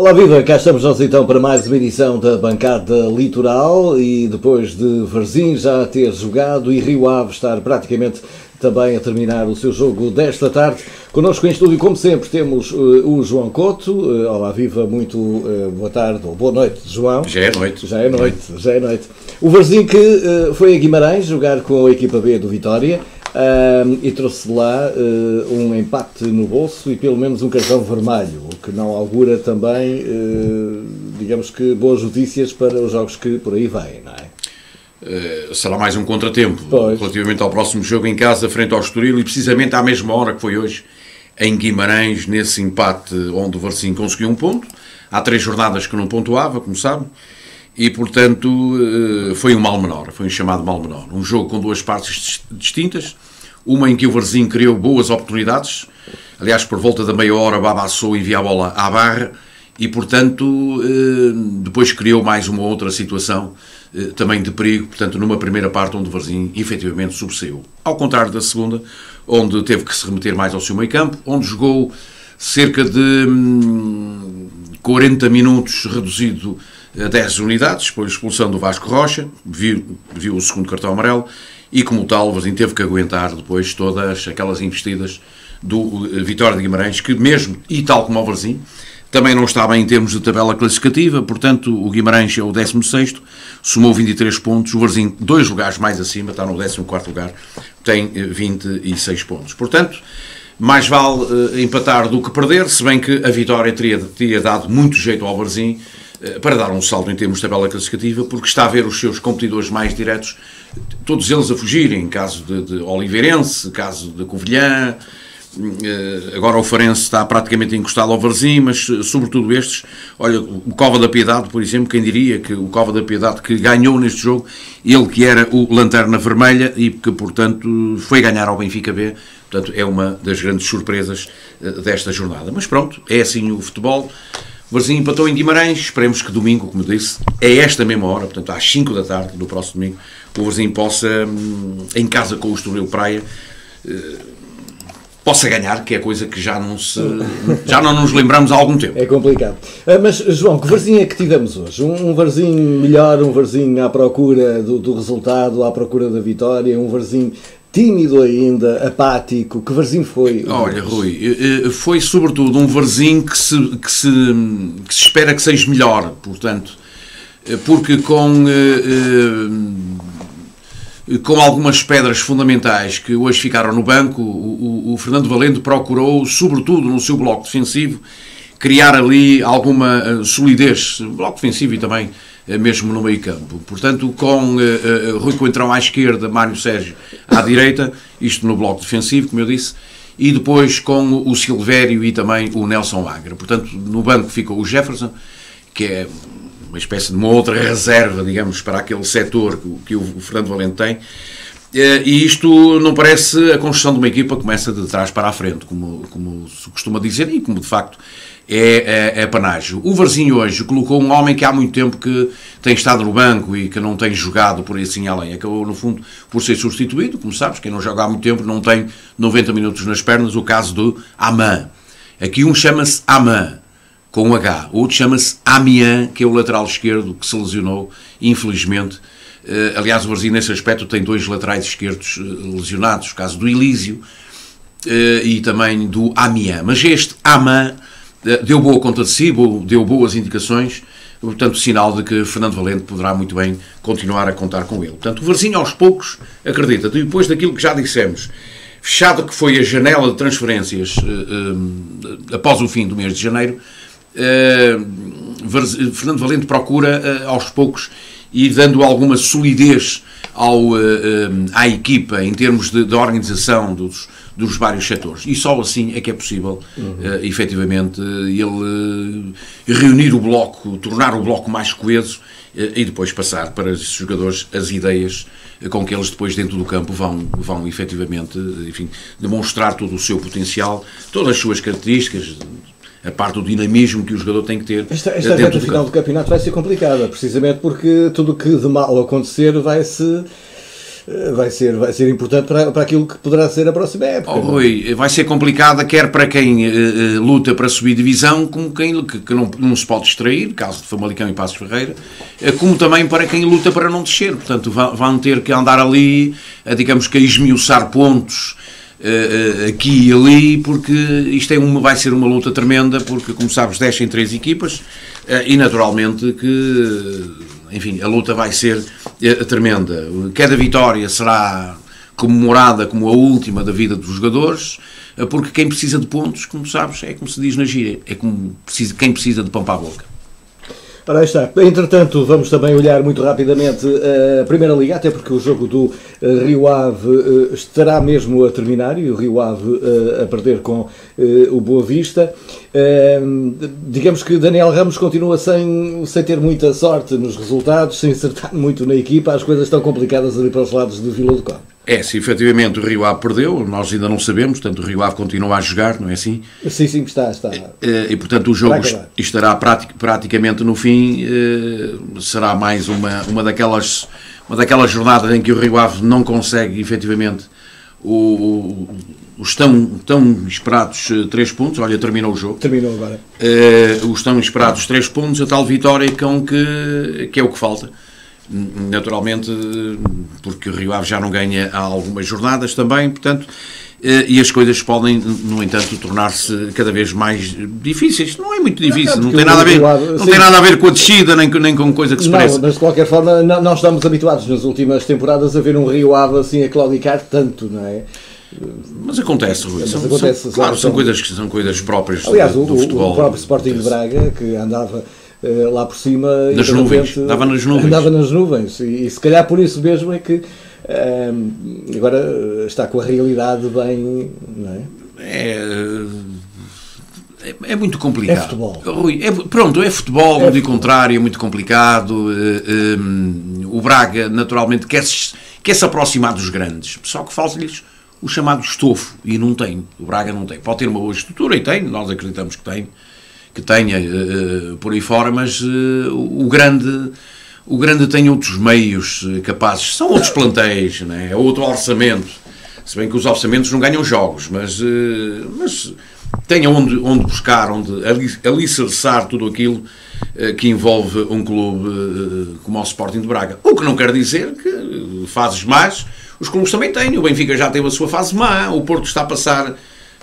Olá, viva! Cá estamos nós então para mais uma edição da Bancada Litoral e depois de Varzim já ter jogado e Rio Ave estar praticamente também a terminar o seu jogo desta tarde. Connosco em estúdio, como sempre, temos uh, o João Couto. Uh, olá, viva, muito uh, boa tarde ou boa noite, João. Já é noite. Já é noite, já é noite. O Varzim que foi a Guimarães jogar com a equipa B do Vitória. Um, e trouxe lá uh, um empate no bolso e pelo menos um cartão vermelho, o que não augura também, uh, digamos que, boas notícias para os jogos que por aí vêm, não é? Uh, será mais um contratempo pois. relativamente ao próximo jogo em casa, frente ao Estoril, e precisamente à mesma hora que foi hoje, em Guimarães, nesse empate onde o Varzim conseguiu um ponto. Há três jornadas que não pontuava, como sabem, e portanto foi um mal menor, foi um chamado mal menor. Um jogo com duas partes distintas, uma em que o Varzim criou boas oportunidades, aliás, por volta da meia hora, Babassou envia a bola à barra e, portanto, eh, depois criou mais uma outra situação eh, também de perigo, portanto, numa primeira parte onde o Varzim efetivamente sobressaiu. Ao contrário da segunda, onde teve que se remeter mais ao seu meio campo, onde jogou cerca de 40 hum, minutos reduzido a 10 unidades, depois expulsão do Vasco Rocha, viu, viu o segundo cartão amarelo, e como tal teve que aguentar depois todas aquelas investidas do eh, Vitória de Guimarães, que mesmo, e tal como o Varzim, também não estava em termos de tabela classificativa, portanto o Guimarães é o 16 somou 23 pontos, o Varzim dois lugares mais acima, está no 14 lugar, tem 26 eh, pontos. Portanto, mais vale empatar do que perder, se bem que a vitória teria, teria dado muito jeito ao Varzim para dar um salto em termos de tabela classificativa, porque está a ver os seus competidores mais diretos todos eles a fugirem, caso de, de Oliveirense, caso de Covilhã, eh, agora o Farense está praticamente encostado ao Varzim, mas eh, sobretudo estes, olha, o Cova da Piedade, por exemplo, quem diria que o Cova da Piedade que ganhou neste jogo, ele que era o Lanterna Vermelha e que, portanto, foi ganhar ao Benfica B, portanto, é uma das grandes surpresas eh, desta jornada. Mas pronto, é assim o futebol. O Varzim empatou em Guimarães, esperemos que domingo, como disse, é esta mesma hora, portanto às 5 da tarde do próximo domingo, o Varzim possa, hum, em casa com o Estoril Praia, eh, possa ganhar, que é coisa que já não, se, já não nos lembramos há algum tempo. É complicado. Ah, mas, João, que Varzim é que tivemos hoje? Um Varzim melhor, um Varzim à procura do, do resultado, à procura da vitória, um Varzim tímido ainda, apático, que Varzim foi? Olha, Rui, eh, eh, foi sobretudo um Varzim que se, que se, que se espera que seja melhor, portanto, porque com com algumas pedras fundamentais que hoje ficaram no banco, o, o, o, Fernando Valente procurou, sobretudo no seu bloco defensivo, criar ali alguma eh, solidez, bloco defensivo e também eh, mesmo no meio campo. Portanto, com uh, uh, Rui Coentrão à esquerda, Mário Sérgio à direita, isto no bloco defensivo, como eu disse, e depois com o Silvério e também o Nelson Agra. Portanto, no banco ficou o Jefferson, que é uma espécie de uma outra reserva, digamos, para aquele setor que, que o Fernando Valente tem. Eh, e isto não parece a construção de uma equipa que começa de trás para a frente, como, como se costuma dizer, e como de facto é, é, é panágio. O Varzinho hoje colocou um homem que há muito tempo que tem estado no banco e que não tem jogado por aí assim além. Acabou, no fundo, por ser substituído, como sabes, quem não joga há muito tempo não tem 90 minutos nas pernas, o caso do Amã. Aqui um chama-se Amã com um H. O outro chama-se Amian, que é o lateral esquerdo que se lesionou, infelizmente. Uh, aliás, o Varzim, nesse aspecto, tem dois laterais esquerdos uh, lesionados, o caso do Elísio uh, e também do Amian. Mas este Aman deu boa conta de si, deu boas indicações, portanto, sinal de que Fernando Valente poderá muito bem continuar a contar com ele. Portanto, o Varzinho, aos poucos, acredita, depois daquilo que já dissemos, fechado que foi a janela de transferências após o fim do mês de janeiro, Fernando Valente procura aos poucos ir dando alguma solidez ao, uh, à equipa em termos de, de, organização dos, dos vários setores. E só assim é que é possível, uhum. uh, efetivamente, ele reunir o bloco, tornar o bloco mais coeso e depois passar para os jogadores as ideias com que eles depois dentro do campo vão, vão efetivamente enfim, demonstrar todo o seu potencial, todas as suas características, a parte do dinamismo que o jogador tem que ter. Esta, esta reta do final do campeonato vai ser complicada, precisamente porque tudo o que de mal acontecer vai-se eh, vai ser, vai ser importante para, para aquilo que poderá ser a próxima época. Oh, Rui, vai ser complicada, quer para quem uh, luta para subir divisão, como quem que, que não, não, se pode distrair, caso de Famalicão e Passos Ferreira, como também para quem luta para não descer. Portanto, vão ter que andar ali, uh, digamos que a esmiuçar pontos aqui e ali, porque isto é uma, vai ser uma luta tremenda, porque, como sabes, descem três equipas e, naturalmente, que enfim, a luta vai ser eh, tremenda. Cada vitória será comemorada como a última da vida dos jogadores, eh, porque quem precisa de pontos, como sabes, é como se diz na gíria, é como precisa, quem precisa de pão para a boca. Aí está. Entretanto, vamos também olhar muito rapidamente a Primeira Liga, até porque o jogo do eh, Rio Ave estará mesmo a terminar e o Rio Ave a perder com o Boa Vista. Digamos que Daniel Ramos continua sem, sem ter muita sorte nos resultados, sem acertar muito na equipa, as coisas estão complicadas ali para os lados do Vila do Conde. É, se efetivamente o Rio Ave perdeu, nós ainda não sabemos, portanto o Rio Ave continua a jogar, não é assim? Sim, sim, está. está. E, e portanto o jogo estará pratic, praticamente no fim, eh, será mais uma, uma, daquelas, uma daquelas jornadas em que o Rio Ave não consegue efetivamente o, os tão, tão esperados três pontos, olha, terminou o jogo. Terminou agora. Os tão esperados três pontos, a tal vitória com que, que é o que falta. Naturalmente, porque o Rio Ave já não ganha há algumas jornadas também, portanto, uh, e as coisas podem, no entanto, tornar-se cada vez mais difíceis. Não é muito difícil, não, não tem, nada a ver, não tem nada a ver com a descida, nem, nem com coisa que se não, Mas de qualquer forma, não, nós estamos habituados nas últimas temporadas a ver um Rio Ave assim a claudicar tanto, não é? Mas acontece, Rui. São, acontece, são, claro, são, coisas, são coisas próprias Aliás, do, do o, futebol. o próprio Sporting de Braga, que andava lá por cima... Nas nuvens. Andava nas nuvens. Andava nas nuvens. E, e, se calhar por isso mesmo é que uh, agora está com a realidade bem... É? É, é, é muito complicado. É futebol. Rui, é, pronto, é futebol, é futebol. contrário, é muito complicado. Uh, eh, um, o Braga, naturalmente, quer -se, quer se aproximar dos grandes, só que falta-lhes o chamado estofo, e não tem, o Braga não tem. Pode ter uma boa estrutura, e tem, nós acreditamos que tem, que tenha uh, por aí fora, mas uh, o grande o grande tem outros meios capazes, são outros plantéis, né? é outro orçamento, se bem que os orçamentos não ganham jogos, mas, mas tem onde, onde buscar, onde alicerçar tudo aquilo que envolve um clube como o Sporting de Braga. O que não quer dizer que fazes mais os clubes também têm. O Benfica já teve a sua fase má, o Porto está a passar.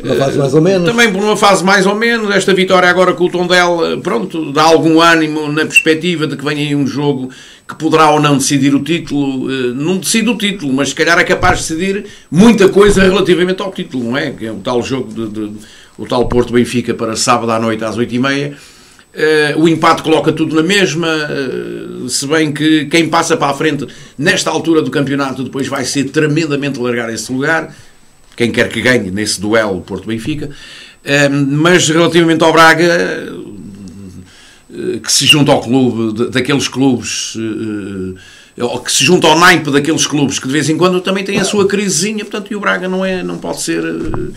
Uma fase mais ou menos. Também por uma fase mais ou menos. Esta vitória agora com o Tondela, pronto, dá algum ânimo na perspectiva de que venha aí um jogo que poderá ou não decidir o título. Eh, não decide o título, mas se calhar é capaz de decidir muita coisa relativamente ao título, não é? Que é o tal jogo, de, de o tal Porto-Benfica para sábado à noite às 8h30 Uh, o empate coloca tudo na mesma, uh, se bem que quem passa para a frente nesta altura do campeonato depois vai ser tremendamente largar esse lugar, quem quer que ganhe nesse duelo Porto-Benfica. Uh, mas relativamente ao Braga, que se junta ao clube, daqueles clubes, que se junta ao naipe daqueles clubes que de vez em quando também tem a sua crisezinha, portanto, e o Braga não, é, não pode ser eh,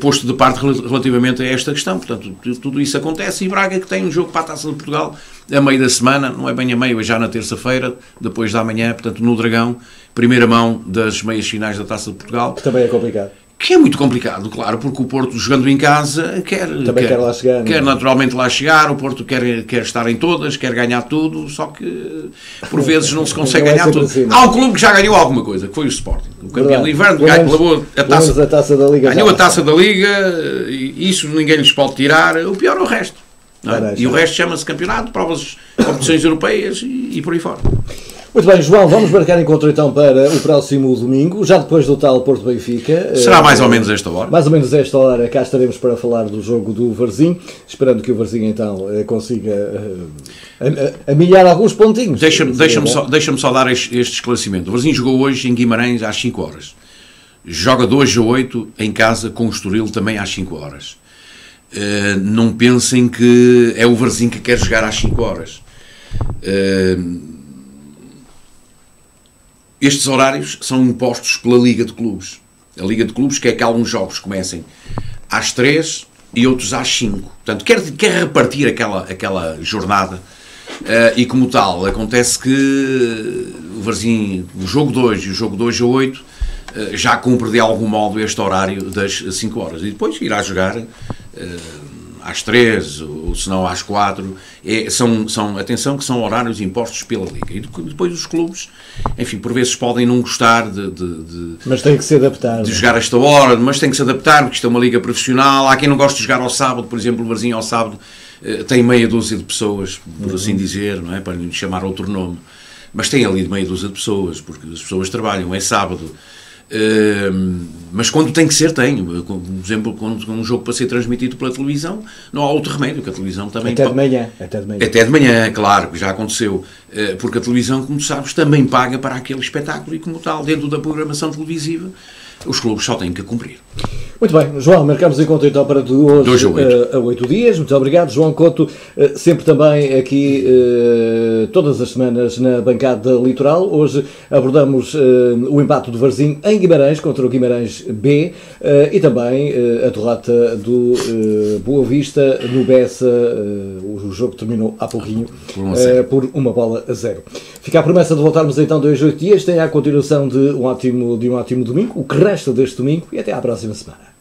posto de parte relativamente a esta questão. Portanto, tudo isso acontece e Braga que tem um jogo para a Taça de Portugal a meio da semana, não é bem a meio, é já na terça-feira, depois da manhã, portanto, no Dragão, primeira mão das meias finais da Taça de Portugal. Também é complicado. Que é muito complicado, claro, porque o Porto jogando em casa quer, Também quer, quer lá chegar. Quer não? É? naturalmente lá chegar, o Porto quer, quer estar em todas, quer ganhar tudo, só que por vezes não se consegue não ganhar tudo. Assim, Há um clube que já ganhou alguma coisa, que foi o Sporting. O campeão de inverno ganhou a taça, a taça da Liga. Ganhou a taça da Liga, e isso ninguém lhes pode tirar. O pior é o resto. É? E o resto chama-se campeonato, provas, competições europeias e, e por aí fora. Muito bem, João, vamos marcar encontro então para o próximo domingo, já depois do tal Porto Benfica. Será mais ou menos esta hora? Mais ou menos esta hora, cá estaremos para falar do jogo do Varzim, esperando que o Varzim então eh, consiga uh, amilhar alguns pontinhos. Deixa-me deixa só, deixa só dar este, este esclarecimento. O Varzim jogou hoje em Guimarães às 5 horas. Joga de hoje a 8 em casa com o Estoril também às 5 horas. Uh, não pensem que é o Varzim que quer jogar às 5 horas. Uh, estes horários são impostos pela Liga de Clubes. A Liga de Clubes quer que alguns jogos comecem às 3 e outros às 5. Portanto, quer, quer repartir aquela, aquela jornada e como tal, acontece que o Varzim, o jogo 2 e o jogo 2 a 8 já cumpre de algum modo este horário das 5 horas. E depois irá jogar às três, ou se não às quatro. É, são, são, atenção que são horários impostos pela Liga. E depois os clubes, enfim, por vezes podem não gostar de... de, de mas tem que se adaptar. De é? jogar a esta hora, mas tem que se adaptar, porque isto é uma liga profissional. Há quem não goste de jogar ao sábado, por exemplo, o Barzinho ao sábado eh, tem meia dúzia de pessoas, por assim uhum. dizer, não é? Para lhe chamar outro nome. Mas tem ali meia dúzia de pessoas, porque as pessoas trabalham, é sábado mas quando tem que ser, tem. Por exemplo, quando um jogo para ser transmitido pela televisão, não há outro remédio, que a televisão também... Até de manhã. Até de manhã, até de manhã claro, que já aconteceu. Uh, porque a televisão, como sabes, também paga para aquele espetáculo e como tal, dentro da programação televisiva, os clubes só têm que cumprir. Muito bem, João, marcamos encontro então para hoje a oito dias. Muito obrigado, João Couto, eh, sempre também aqui eh, todas as semanas na bancada litoral. Hoje abordamos o empate do Varzim em Guimarães contra o Guimarães B e também a derrota do Boa Vista no Bessa. O jogo terminou há pouquinho por uma bola a zero. Fica a promessa de voltarmos então dois, oito dias. Tem a continuação de um ótimo, de um ótimo domingo, o que resta deste domingo e até à próxima semana.